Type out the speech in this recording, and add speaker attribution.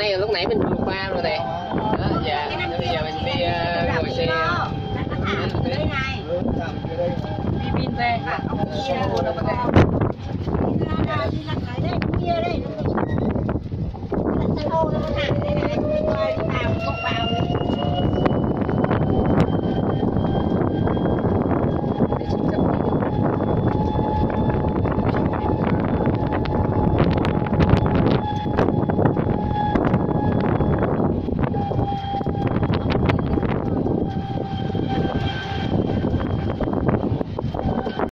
Speaker 1: nay lúc nãy mình vượt qua rồi nè. Đó dạ bây giờ mình đi uh, ngồi xe.
Speaker 2: Dạ, dạ, dạ.
Speaker 3: Đi pin về.
Speaker 2: Kia. đây